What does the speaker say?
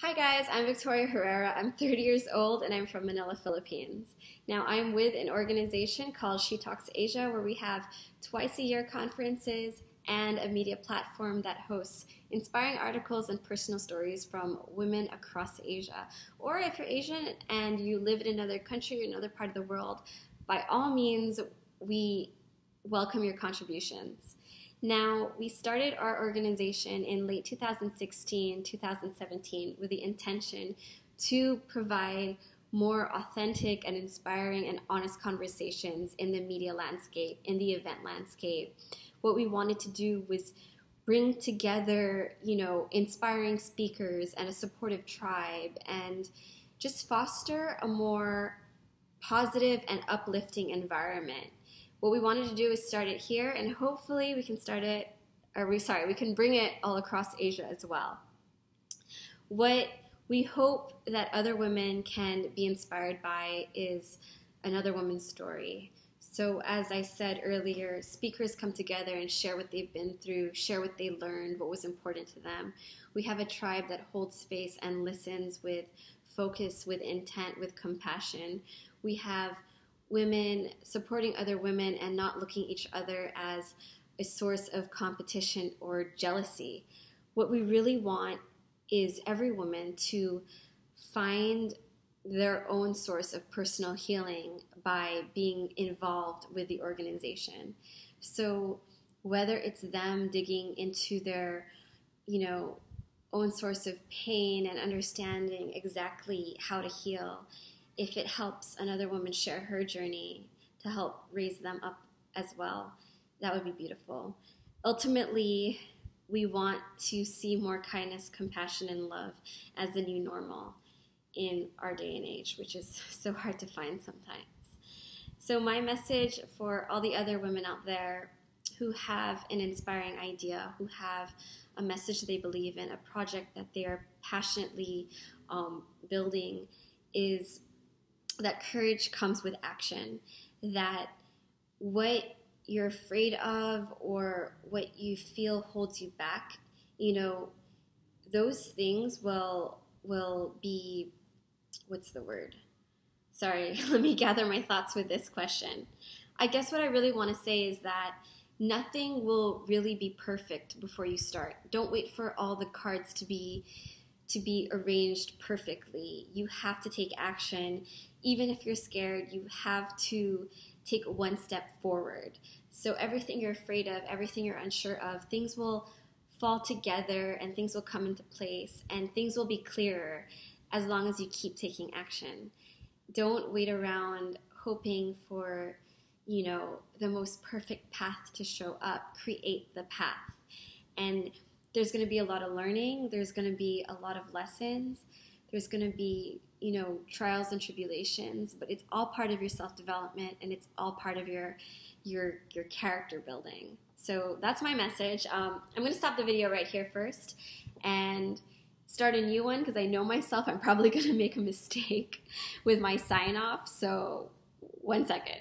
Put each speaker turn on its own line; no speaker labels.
Hi guys, I'm Victoria Herrera. I'm 30 years old and I'm from Manila, Philippines. Now I'm with an organization called She Talks Asia where we have twice a year conferences and a media platform that hosts inspiring articles and personal stories from women across Asia. Or if you're Asian and you live in another country or another part of the world, by all means, we welcome your contributions. Now, we started our organization in late 2016, 2017 with the intention to provide more authentic and inspiring and honest conversations in the media landscape, in the event landscape. What we wanted to do was bring together, you know, inspiring speakers and a supportive tribe and just foster a more positive and uplifting environment what we wanted to do is start it here, and hopefully we can start it, or we sorry, we can bring it all across Asia as well. What we hope that other women can be inspired by is another woman's story. So, as I said earlier, speakers come together and share what they've been through, share what they learned, what was important to them. We have a tribe that holds space and listens with focus, with intent, with compassion. We have women supporting other women and not looking each other as a source of competition or jealousy. What we really want is every woman to find their own source of personal healing by being involved with the organization. So whether it's them digging into their, you know, own source of pain and understanding exactly how to heal, if it helps another woman share her journey to help raise them up as well, that would be beautiful. Ultimately, we want to see more kindness, compassion, and love as the new normal in our day and age, which is so hard to find sometimes. So, my message for all the other women out there who have an inspiring idea, who have a message they believe in, a project that they are passionately um, building, is that courage comes with action, that what you're afraid of or what you feel holds you back, you know, those things will will be what's the word? Sorry, let me gather my thoughts with this question. I guess what I really want to say is that nothing will really be perfect before you start. Don't wait for all the cards to be to be arranged perfectly. You have to take action. Even if you're scared, you have to take one step forward. So, everything you're afraid of, everything you're unsure of, things will fall together and things will come into place and things will be clearer as long as you keep taking action. Don't wait around hoping for, you know, the most perfect path to show up. Create the path. And there's going to be a lot of learning, there's going to be a lot of lessons, there's going to be, you know, trials and tribulations, but it's all part of your self-development and it's all part of your your your character building. So that's my message. Um, I'm going to stop the video right here first and start a new one because I know myself I'm probably going to make a mistake with my sign off. So one second.